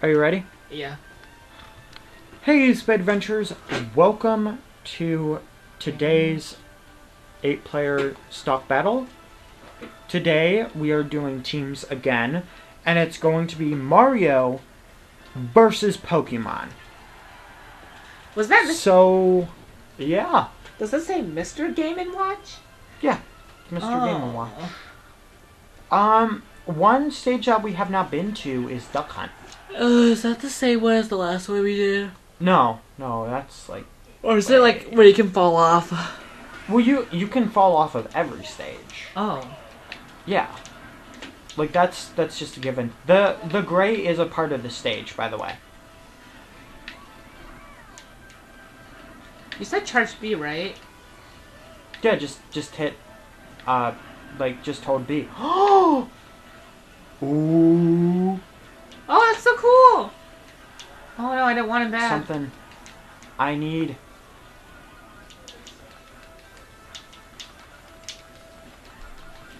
Are you ready? Yeah. Hey, Spade Adventures. Welcome to today's eight player stock battle. Today we are doing teams again, and it's going to be Mario versus Pokemon. Was that Mr. So, yeah. Does that say Mr. Game and Watch? Yeah. Mr. Oh. Game and Watch. Um, one stage that we have not been to is Duck Hunt. Uh, is that the same one as the last one we did? No, no, that's like Or is it like where you can fall off? well, you you can fall off of every stage. Oh. Yeah. Like that's that's just a given. The the gray is a part of the stage, by the way. You said charge B, right? Yeah, just just hit uh like just hold B. Oh Ooh Oh, that's so cool! Oh no, I didn't want him back. something I need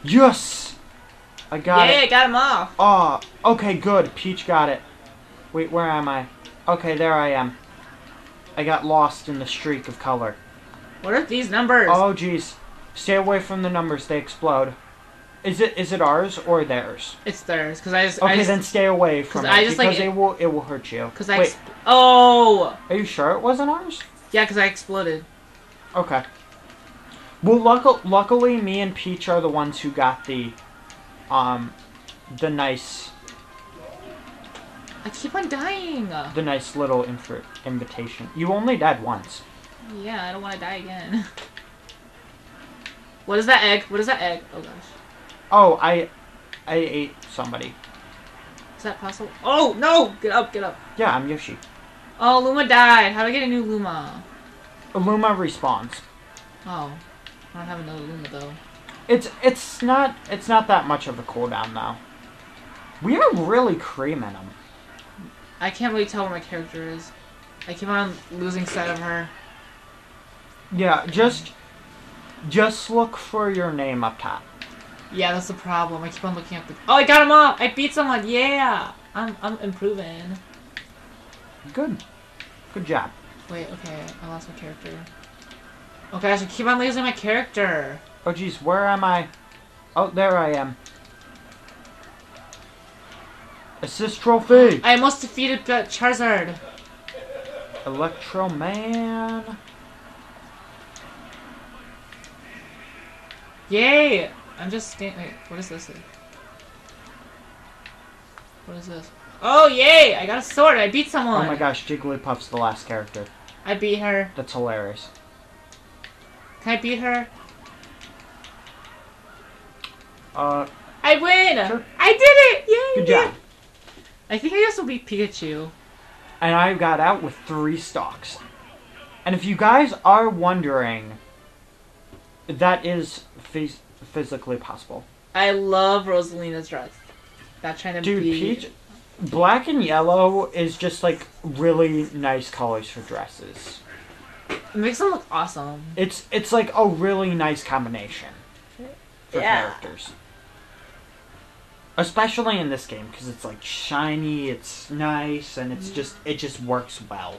Yes! I got it. yeah, it. got him off. Oh, okay, good. Peach got it. Wait, where am I? Okay, there I am. I got lost in the streak of color. What are these numbers? Oh, jeez. Stay away from the numbers. They explode. Is it is it ours or theirs? It's theirs, because I just. I Okay, just, then stay away from it I just, like, because it will it will hurt you. Because I. Wait, oh! are you sure it wasn't ours? Yeah, because I exploded. Okay. Well, luck- luckily, me and Peach are the ones who got the, um, the nice, I keep on dying. the nice little inf- invitation. You only died once. Yeah, I don't want to die again. What is that egg? What is that egg? Oh gosh. Oh, I, I ate somebody. Is that possible? Oh no! Get up, get up. Yeah, I'm Yoshi. Oh, Luma died. How do I get a new Luma? Luma respawns. Oh. I don't have another Luma though. It's it's not it's not that much of a cooldown though. We are really creaming them. I can't really tell where my character is. I keep on losing sight of her. Yeah, just just look for your name up top. Yeah, that's the problem. I keep on looking at the. Oh, I got him off! I beat someone! Yeah! I'm, I'm improving. Good, good job. Wait, okay, I lost my character. Oh gosh, I keep on losing my character! Oh geez, where am I? Oh, there I am. Assist trophy. I almost defeated Charizard! Electro Man. Yay! I'm just stand- Wait, what is this? What is this? Oh, yay! I got a sword! I beat someone! Oh my gosh, Jigglypuff's the last character. I beat her. That's hilarious. Can I beat her? Uh, I win! Sure. I did it! Yay! good job. I think I also beat Pikachu. And I got out with three stocks. And if you guys are wondering, that is phys- physically possible. I love Rosalina's dress. Not trying to Dude, be. Peach, black and yellow is just like really nice colors for dresses. It makes them look awesome. It's it's like a really nice combination for Yeah. characters. Especially in this game because it's like shiny, it's nice, and it's just it just works well.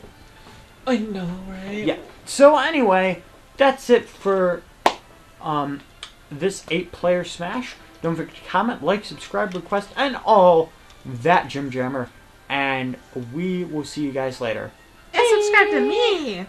I know, right? Yeah. So anyway, that's it for um this eight player smash. Don't forget to comment, like, subscribe, request, and all that Jim Jammer. And we will see you guys later. And subscribe to me!